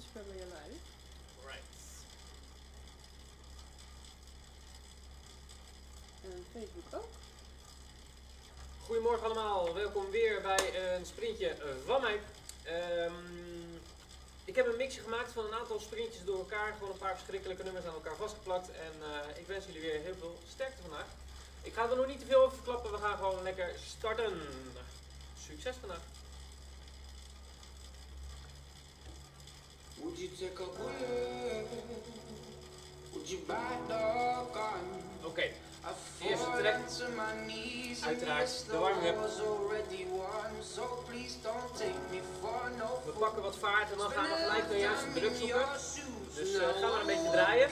Je live. Right. En Facebook ook. Goedemorgen allemaal, welkom weer bij een sprintje van mij. Ehm, ik heb een mixje gemaakt van een aantal sprintjes door elkaar, gewoon een paar verschrikkelijke nummers aan elkaar vastgeplakt. En eh, ik wens jullie weer heel veel sterkte vandaag. Ik ga er nog niet te veel over verklappen, we gaan gewoon lekker starten. Succes vandaag. You take a bullet? Would you buy the gun? Oké, Eerste track. Uiteraard, de no we pakken wat vaart en dan gaan we gelijk de juiste druk zoeken. Dus eh, now ga maar een beetje draaien.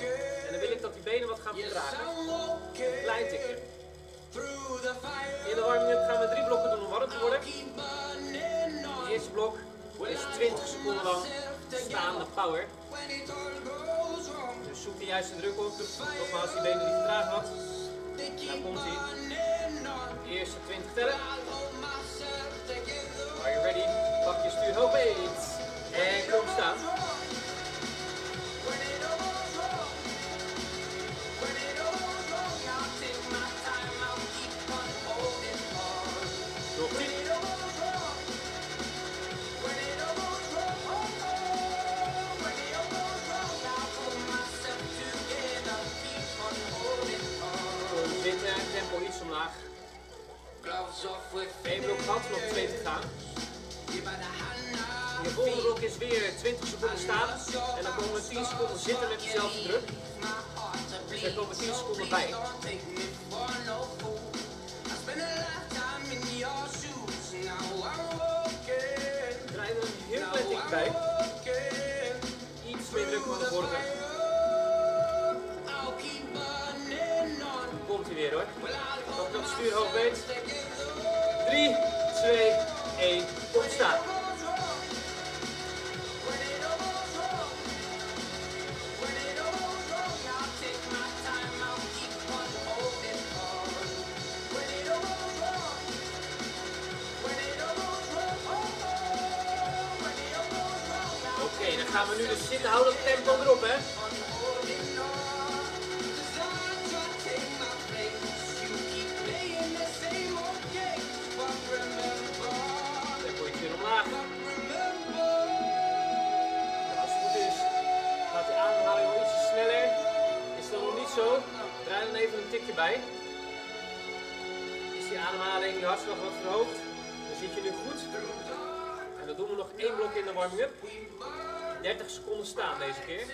En dan wil ik dat die benen wat gaan walking Klein tikje. In de warming-up gaan we drie blokken doen om warm te worden. Het eerste blok is 20 seconden lang staande power. Dus zoek de juiste druk op. Nogmaals, die benen die. They Daar keep komt. De eerste 20 tellen. Are you ready? Pak je stuur hoog beet. En kom staan. Eén gehad, nog twee te gaan. Je volgende blok is weer 20 seconden staan. En dan komen we 10 seconden zitten met dezelfde druk. Dus er komen 10 seconden bij. Draai er heel klein bij. Iets meer druk dan de vorige. Komt hij weer hoor. Dat myself stuur hoog beet. Together. 3, 2, 1. Kom. Goes wrong. When it all goes wrong. When it all goes wrong, bij. Is die ademhaling, je hartslag wat verhoogd? Dan zit je nu goed. En dan doen we nog één blok in de warming-up. 30 seconden staan deze keer.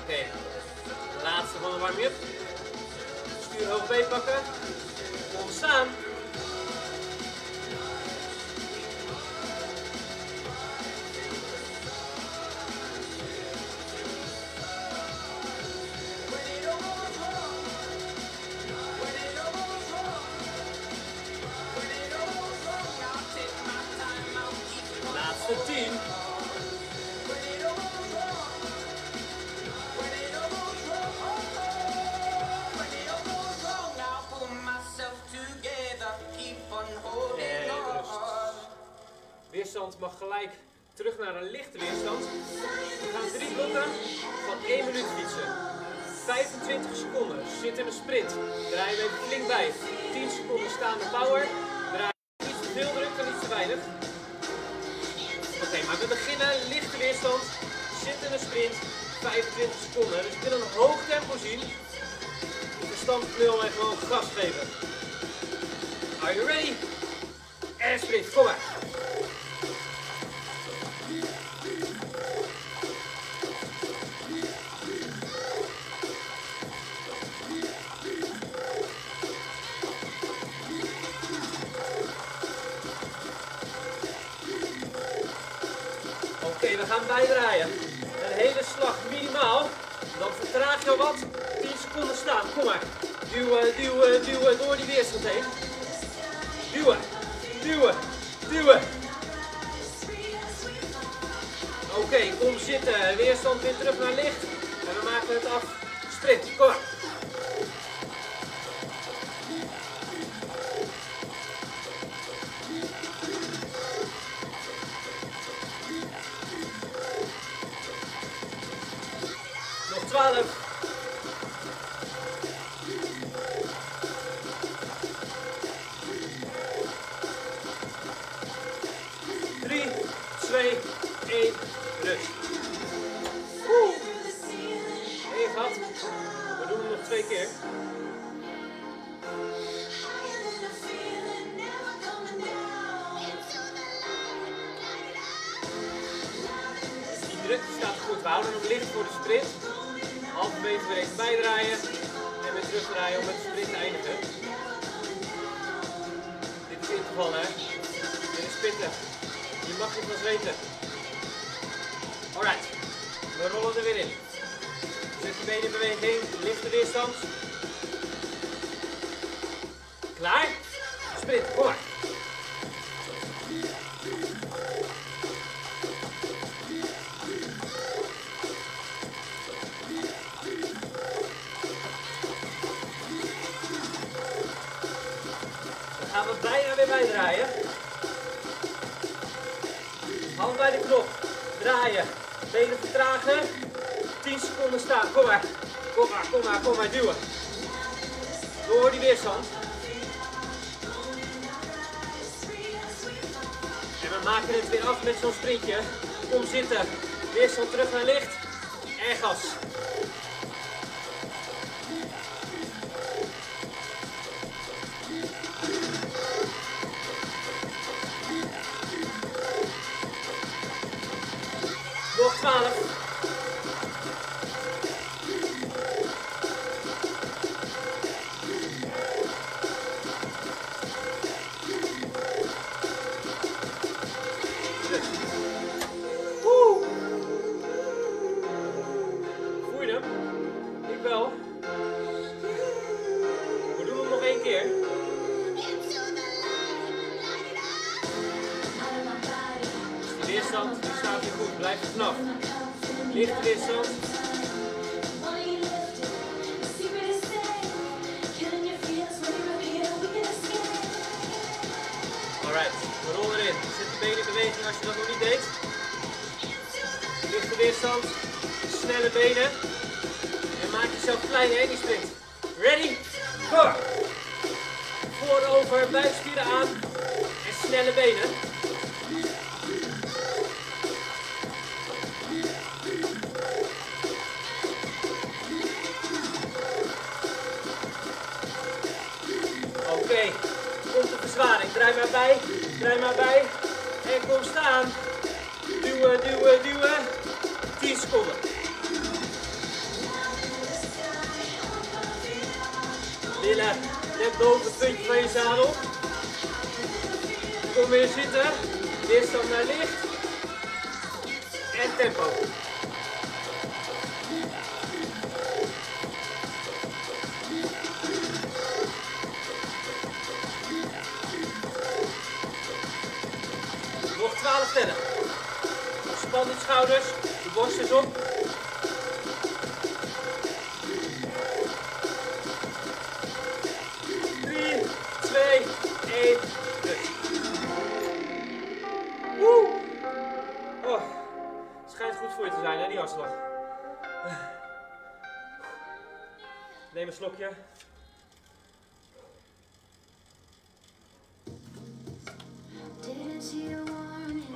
Oké, de laatste van de warming-up. Stuur hoog B pakken. Kom Laatste 10. En rust. Weerstand mag gelijk terug naar een lichte weerstand. We gaan drie blokken van 1 minuut fietsen. 25 seconden, zit in een sprint. Draaien we even flink bij. 10 seconden staande power. Draaien we iets te veel druk en iets te weinig. We beginnen lichte weerstand. Zit in een sprint. 25 seconden. Dus ik wil een hoog tempo zien. De verstandspil en gewoon gas geven. Are you ready? En sprint, kom maar. Wat. 10 seconden staan. Kom maar. Duwen, duwen, duwen door die weerstand heen. Duwen, duwen, duwen. Oké, kom zitten. Weerstand weer terug naar licht. En we maken het af. Sprint, kom maar. We doen hem nog twee keer. Die druk staat goed. We houden hem licht voor de sprint. Halverwege weer even bijdraaien. En weer terugdraaien om met de sprint te eindigen. Dit is interval hè. Dit is pittig. Je mag het wel weten. We rollen er weer in. Zet je benen in beweging. Lichte weerstand. Klaar? Sprint. Dan gaan we bijna weer bijdraaien. Hand bij de knop. Draaien. Benen vertragen. 10 seconden staan. Kom maar. Kom maar, kom maar, kom maar. Duwen. Door die weerstand. En we maken het weer af met zo'n sprintje. Kom zitten. Weerstand terug naar licht. En gas. De weerstand die staat hier goed. Blijf er vanaf. Lichte weerstand. Alright, we rollen erin. Zet de benen in beweging als je dat nog niet deed. Lichte weerstand. Snelle benen. En maak jezelf klein hè, die sprint. Ready? Go! Voorover, buikspieren aan. En snelle benen. Boven puntje van zadel. Kom weer zitten. Weerstand naar licht. En tempo. Nog 12 tellen. Span die schouders, de borst is op.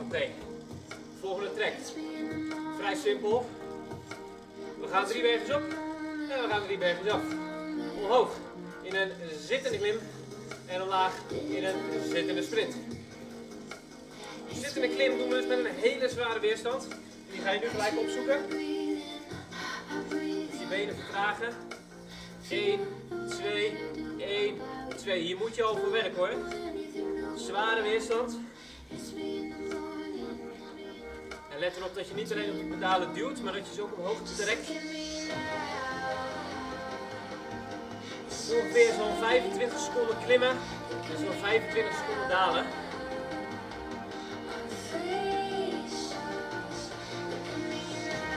Oké, volgende track. Vrij simpel. We gaan drie bergjes op en we gaan drie bergjes af. Omhoog in een zittende klim en omlaag in een zittende sprint. De zittende klim doen we dus met een hele zware weerstand. Die ga je nu gelijk opzoeken. Dus je benen vertragen. 1, 2, 1, 2. Hier moet je al voor werken hoor. Zware weerstand. Let erop dat je niet alleen op de pedalen duwt, maar dat je ze ook omhoog trekt. Ongeveer zo'n 25 seconden klimmen en zo'n 25 seconden dalen.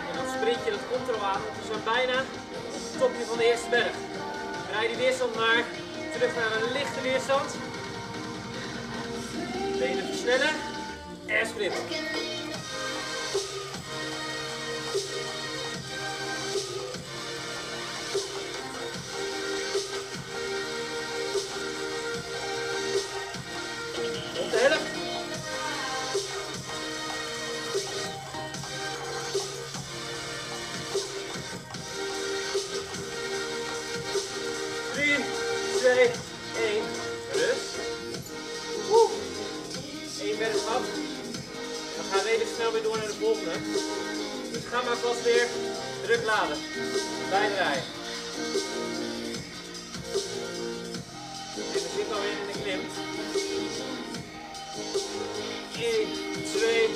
En dat sprintje dat komt er al aan, want we zijn bijna op het topje van de eerste berg. Draai die weerstand maar terug naar een lichte weerstand. Benen versnellen en sprint. Begonnen. Dus ga maar vast weer druk laden. Bij de rij. We zitten alweer in de klim. 1, 2,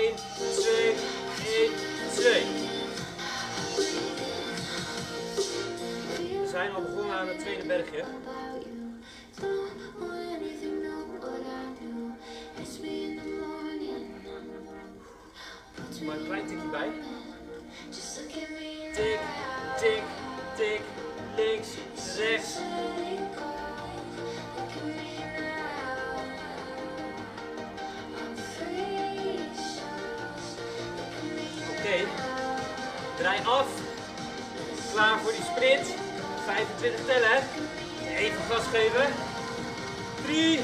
1, 2, 1, 2. We zijn al begonnen aan het tweede bergje. 25 tellen. Even gas geven. 3,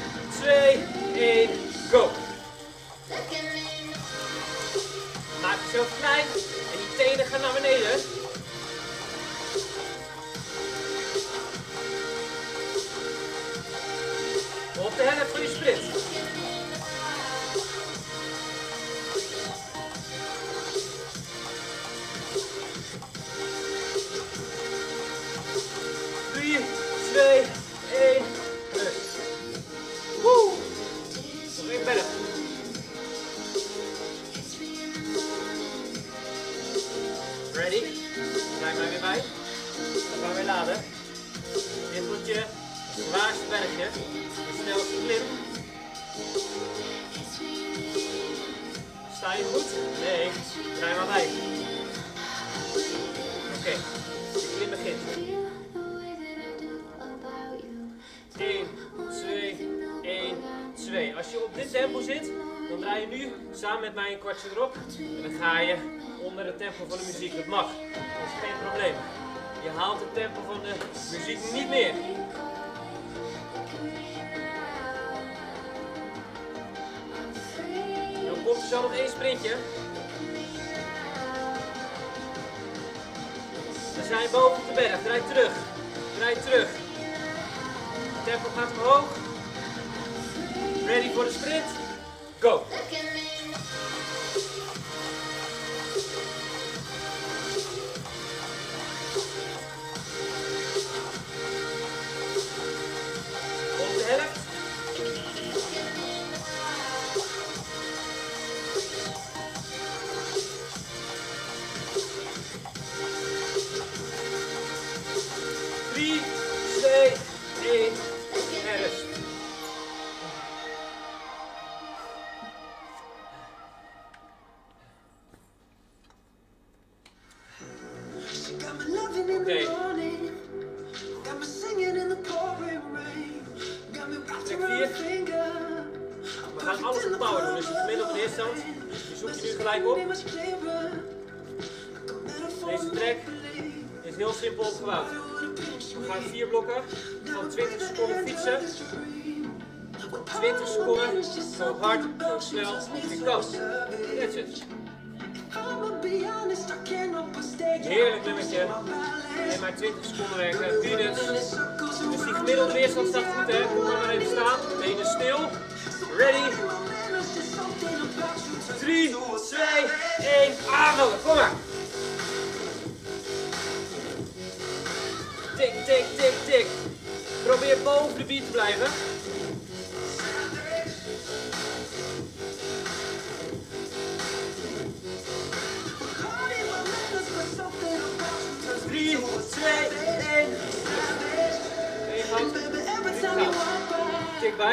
kwartje erop. En dan ga je onder het tempo van de muziek. Dat mag. Dat is geen probleem. Je haalt het tempo van de muziek niet meer. Dan komt er zo nog één sprintje. We zijn boven de berg. Draai terug. Draai terug. Tempo gaat omhoog. Ready voor de sprint? Go! Vier. We gaan alles op power doen, dus je gemiddelde weerstand, die zoek je nu gelijk op. Deze trek is heel simpel opgebouwd. We gaan vier blokken van 20 seconden fietsen. 20 seconden, zo hard, zo snel als je kan. That's it. Heerlijk nummertje. Maar 20 seconden werken. Peanuts. Dus die gemiddelde weerstand staat goed, hè? Kom maar even staan. Benen stil. Ready. 3, 2, 1. Aanhouden. Kom maar. Tik, tik, tik, tik. Probeer boven de beat te blijven.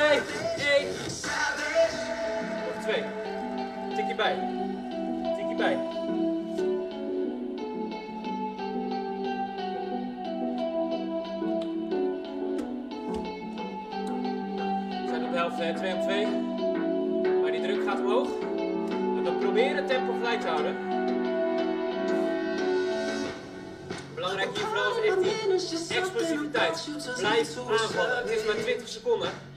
3, 1. Of 2. Tikkie bij. Tikkie bij. We zijn op de helft 2 op 2. Maar die druk gaat omhoog. En dan proberen tempo gelijk te houden. Belangrijk is echt die explosiviteit. Blijf aanvallen. Het is maar 20 seconden.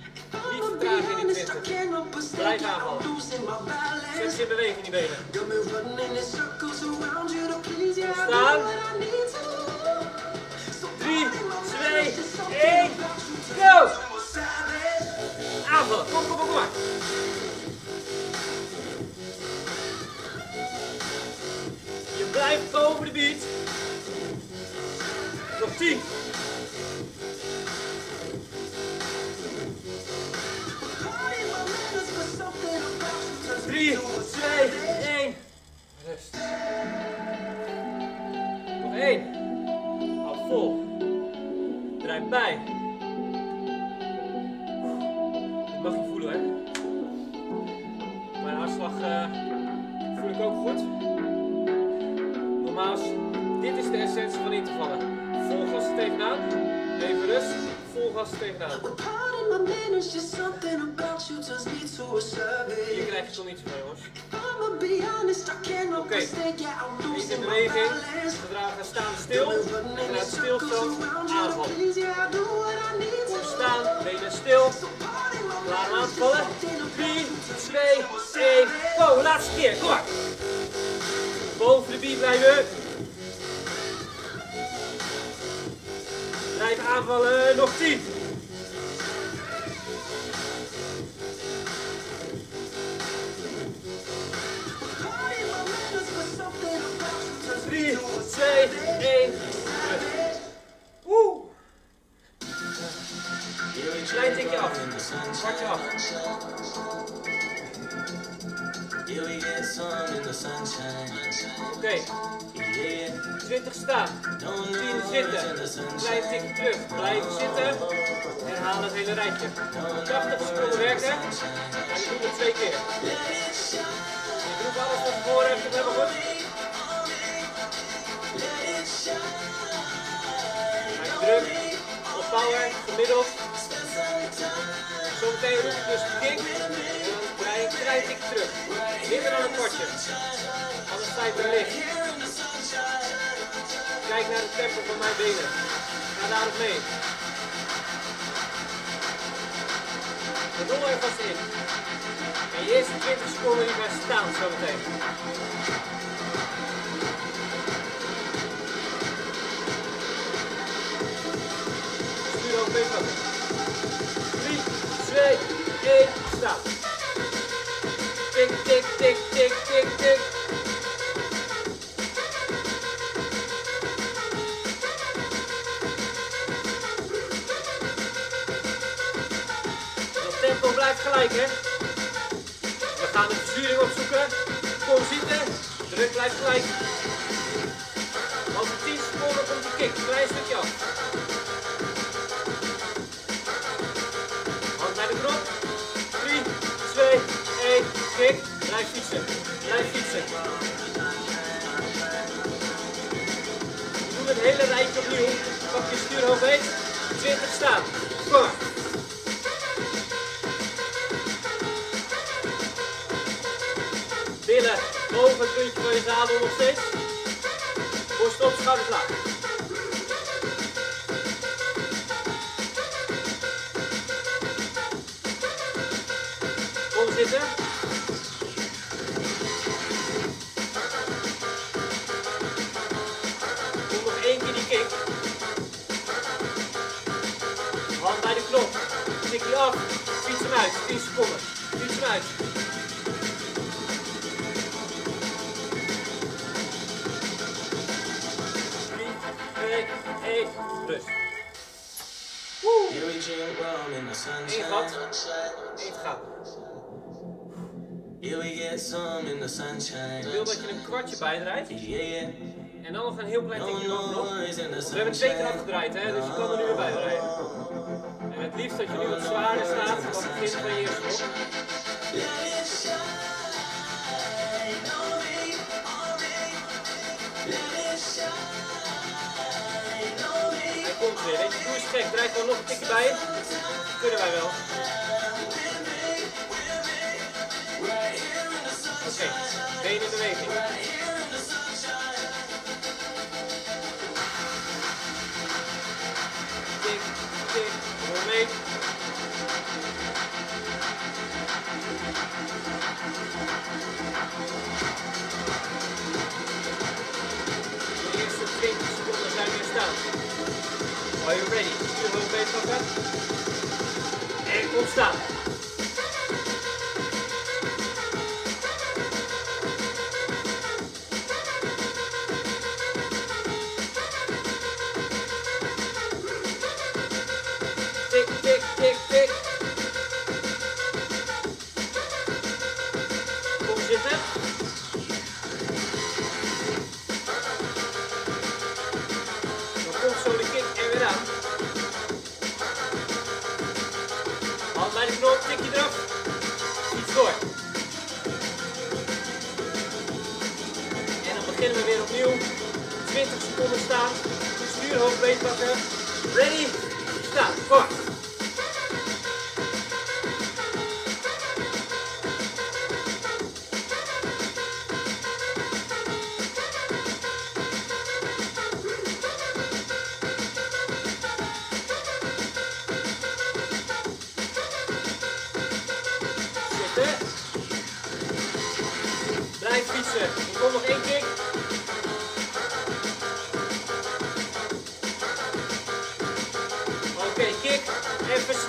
Blijf. Zet je in die benen. Staan. 3, 2, 1, go! Aanvallen. Kom, kom, kom. Je blijft boven de beat. Nog 10. Blijf aanvallen, nog 10. Drie, twee, één. Woe! Klein tikje af. Kwartje af. Oké, Yeah, 20 staan. don't 10 know zitten. Klein tikje terug. Blijven zitten. Herhaal het hele rijtje. 80 seconden werken. En je doet het twee keer. Je doet alles wat je voor hebt. Helemaal goed. Maak druk. Op power. Gemiddeld. Zometeen roep ik dus kick. Draai je een tikje terug. Minder dan een kwartje. Anders sta je licht. Kijk naar het tempo van mijn benen. Ga daarop mee. Rol er vast in. En je eerste 20 seconden die gaan staan zometeen. Stuur ook pakken. 3, 2, 1, staan. Tik, tik, tik, tik, tik, tik. Gelijk, hè? We gaan de verzuring opzoeken. Kom zitten. Druk blijft gelijk. Over 10 seconden komt de kick. Klein stukje af. Hand bij de knop. 3, 2, 1, kick. Blijf fietsen. Blijf fietsen. Doe het hele rijtje opnieuw. Pak je stuur hoog heet. 20 staan. Kom Billen boven het puntje van je zadel nog steeds. Borst op, schouders laag. Kom zitten. Doe nog één keer die kick. Hand bij de knop. Tik die af. Fiets hem uit. 10 seconden. The Eén gat. Eén gat. Ik wil dat je een kwartje bijdraait. En dan nog een heel klein tikje We hebben twee keer afgedraaid, hè, dus je kan er nu weer bij rijden. En het liefst dat je nu wat zwaarder staat dan het begin van je eerste weet je Deze koers gek. Draai gewoon nog een tikje bij. Dat kunnen wij wel. Oké, okay. in beweging. Tik, tik, omheen. Are you ready? Stuur hoog meepakken. En kom staan. Tik,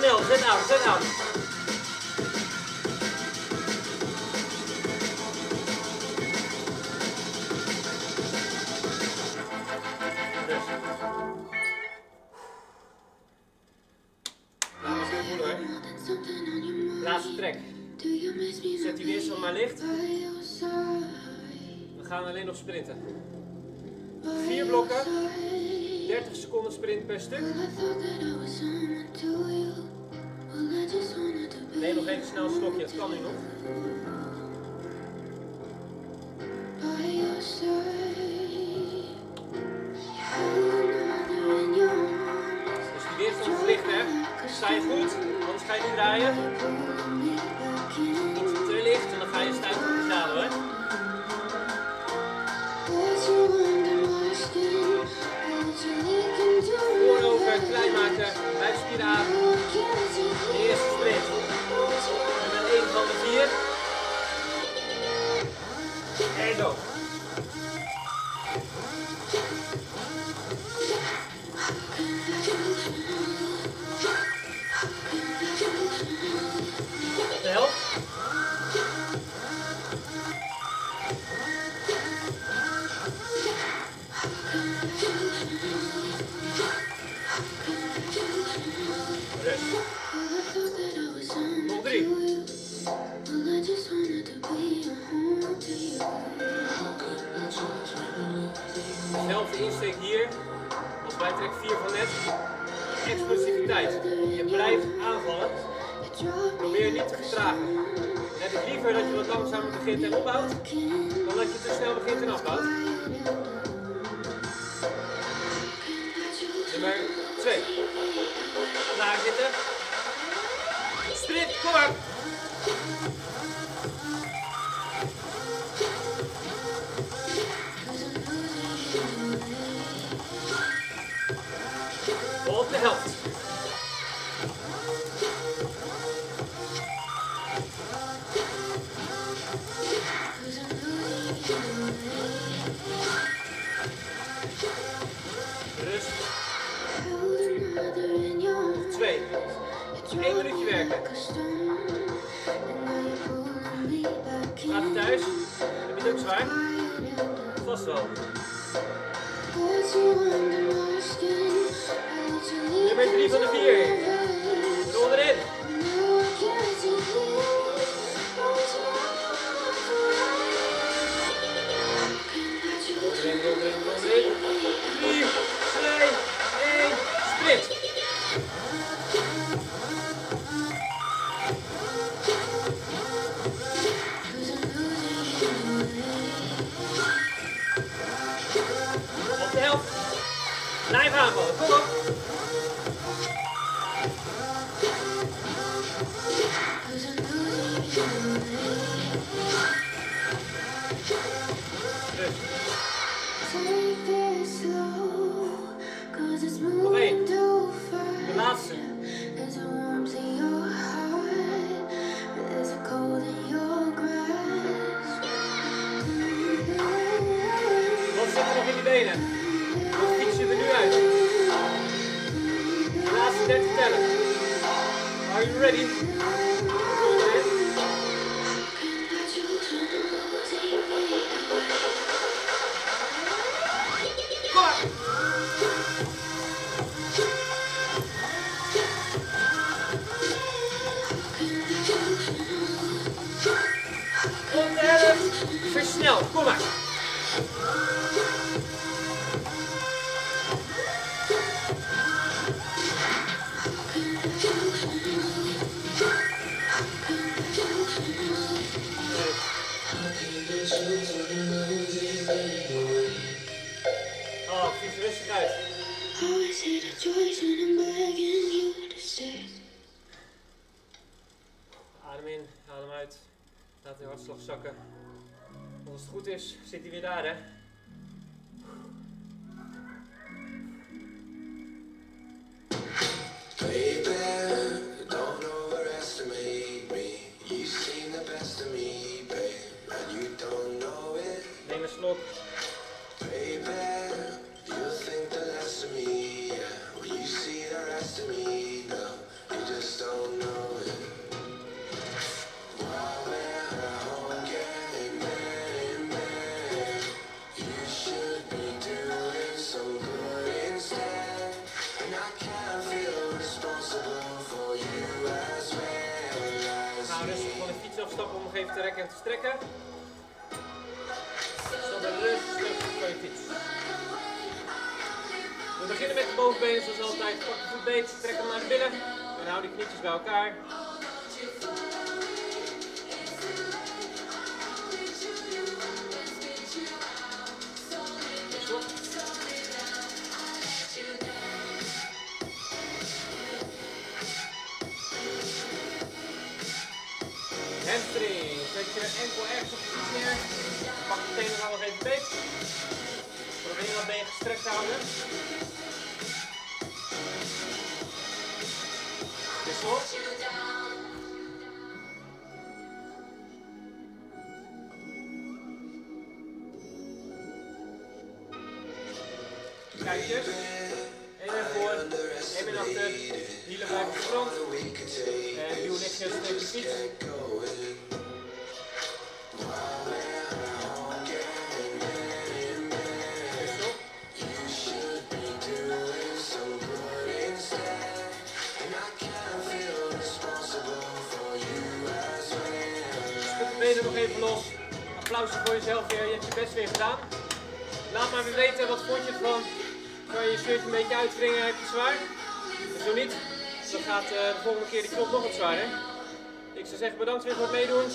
snel. Zet aan, zet aan. Nou. Laatste trek. Zet die weerstand maar licht. We gaan alleen nog sprinten. Vier blokken. 30 seconden sprint per stuk. Neem nog even snel een slokje, het kan nu nog. Dus die is licht hè. Sta je goed, anders ga je niet draaien. Trek 4 van net. Explosiviteit. Je blijft aanvallen. Probeer niet te vertragen. Dan heb ik liever dat je wat langzamer begint en opbouwt, dan dat je te snel begint en afbouwt. Nummer 2. Klaar zitten. Sprint, kom maar. Op de helft. Blijf aanvallen, kom op. you ready? Kom naar hem. Versnel, kom maar. zakken. Als het goed is, zit hij weer daar, hè? lekker strekken. We beginnen met de bovenbenen zoals altijd. Pak de voetbeet, trek hem naar binnen. En hou die knietjes bij elkaar. maar weten wat vond je ervan. Kan je shirt een beetje uitwringen, heb je zwaar? Zo niet, dan gaat eh, de volgende keer die knop nog wat zwaarder. Ik zou zeggen bedankt weer voor het meedoen.